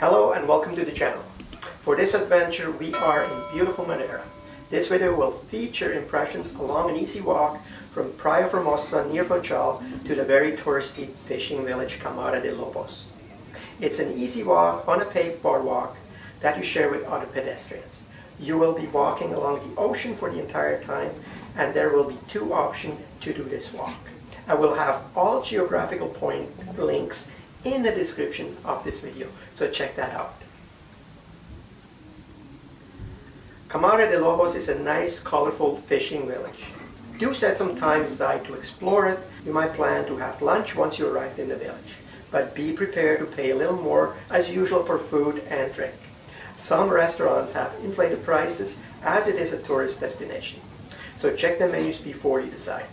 Hello and welcome to the channel. For this adventure we are in beautiful Madeira. This video will feature impressions along an easy walk from Praia Formosa near Funchal to the very touristy fishing village Camara de Lobos. It's an easy walk on a paved boardwalk that you share with other pedestrians. You will be walking along the ocean for the entire time and there will be two options to do this walk. I will have all geographical point links in the description of this video, so check that out. Camara de Lobos is a nice, colorful fishing village. Do set some time aside to explore it. You might plan to have lunch once you arrive in the village, but be prepared to pay a little more as usual for food and drink. Some restaurants have inflated prices as it is a tourist destination, so check the menus before you decide.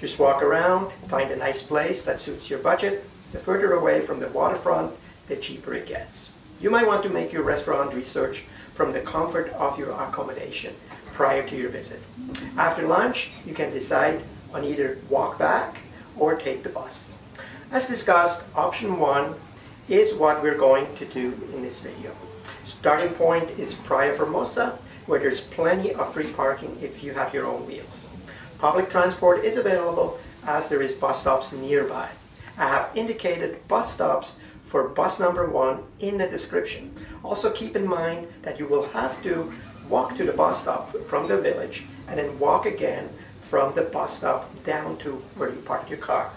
Just walk around, find a nice place that suits your budget, the further away from the waterfront, the cheaper it gets. You might want to make your restaurant research from the comfort of your accommodation prior to your visit. After lunch, you can decide on either walk back or take the bus. As discussed, option one is what we're going to do in this video. Starting point is Praia Formosa, where there's plenty of free parking if you have your own wheels. Public transport is available as there is bus stops nearby. I have indicated bus stops for bus number one in the description. Also keep in mind that you will have to walk to the bus stop from the village and then walk again from the bus stop down to where you park your car.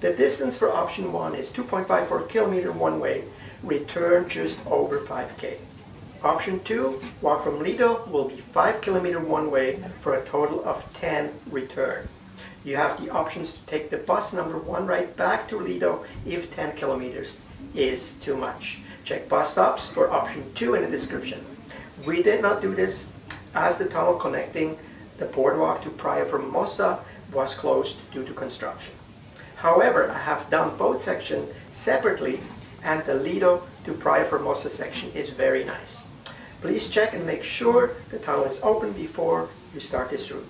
The distance for option one is 2.54 kilometer one way, return just over 5k. Option two, walk from Lido will be 5 kilometer one way for a total of 10 return you have the options to take the bus number one right back to Lido if 10 kilometers is too much. Check bus stops for option two in the description. We did not do this as the tunnel connecting the boardwalk to Praia Formosa was closed due to construction. However, I have done both sections separately and the Lido to Praia Formosa section is very nice. Please check and make sure the tunnel is open before you start this route.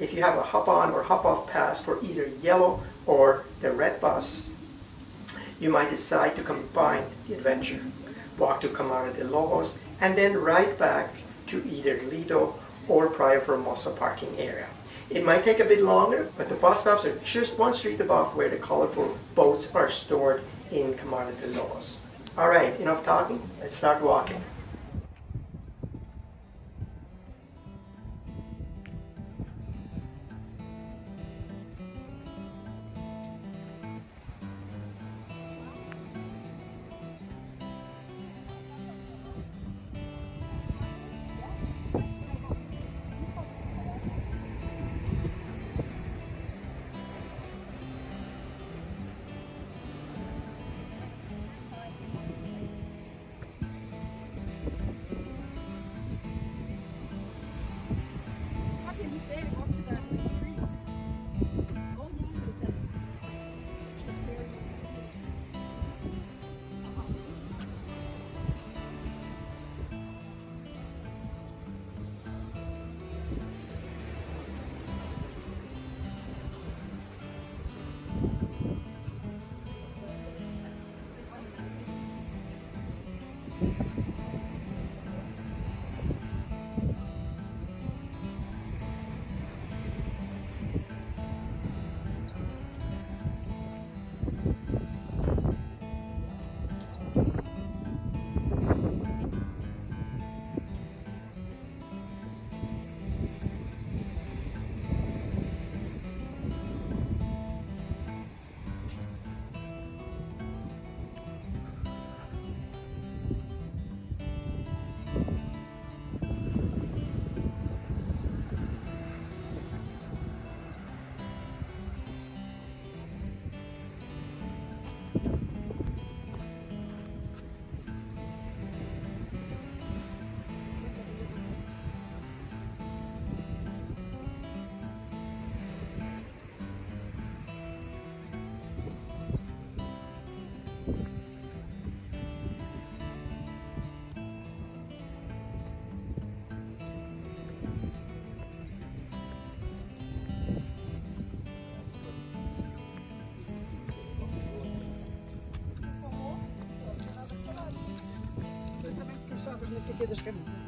If you have a hop-on or hop-off pass for either yellow or the red bus, you might decide to combine the adventure. Walk to Camara de Lobos and then ride back to either Lido or Praia Formosa parking area. It might take a bit longer, but the bus stops are just one street above where the colorful boats are stored in Camara de Lobos. Alright, enough talking, let's start walking. não sei o quê das camisas.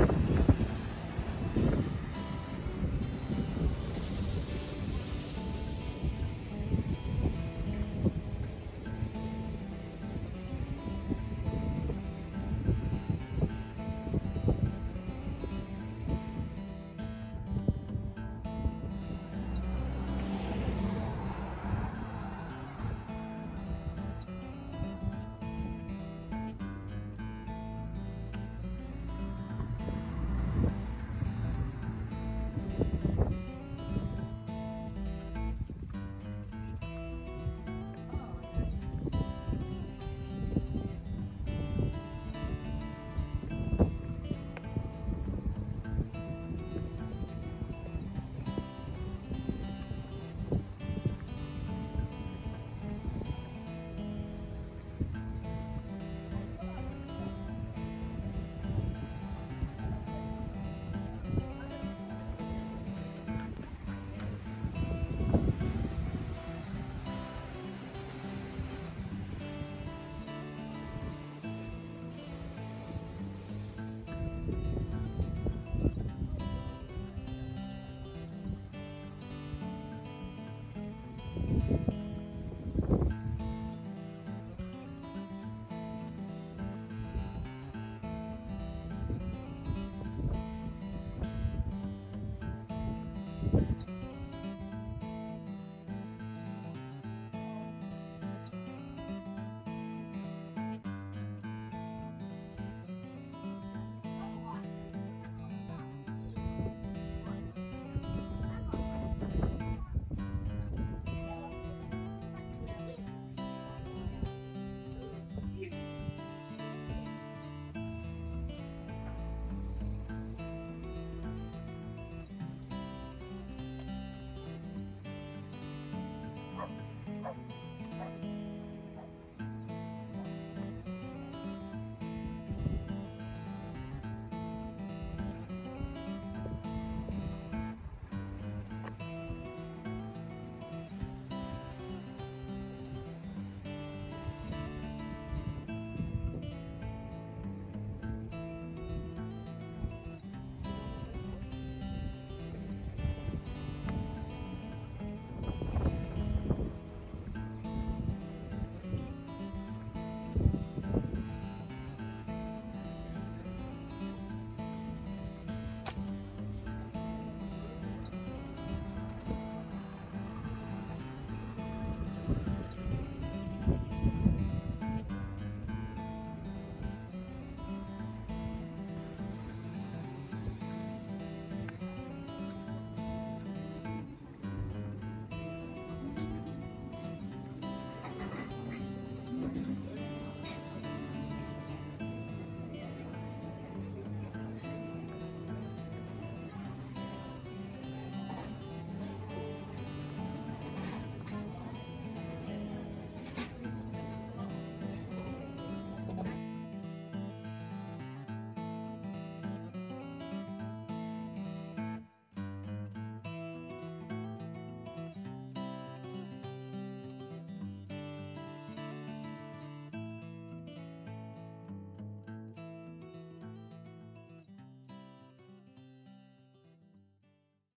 tomorrow.